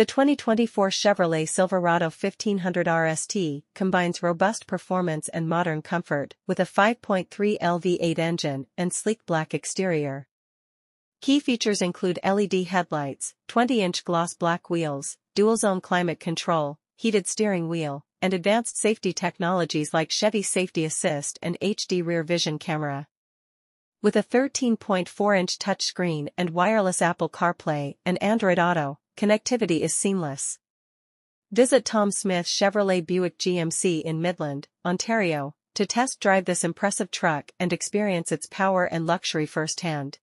The 2024 Chevrolet Silverado 1500 RST combines robust performance and modern comfort with a 5.3 LV8 engine and sleek black exterior. Key features include LED headlights, 20-inch gloss black wheels, dual-zone climate control, heated steering wheel, and advanced safety technologies like Chevy Safety Assist and HD rear vision camera. With a 13.4-inch touchscreen and wireless Apple CarPlay and Android Auto, connectivity is seamless. Visit Tom Smith Chevrolet Buick GMC in Midland, Ontario, to test drive this impressive truck and experience its power and luxury firsthand.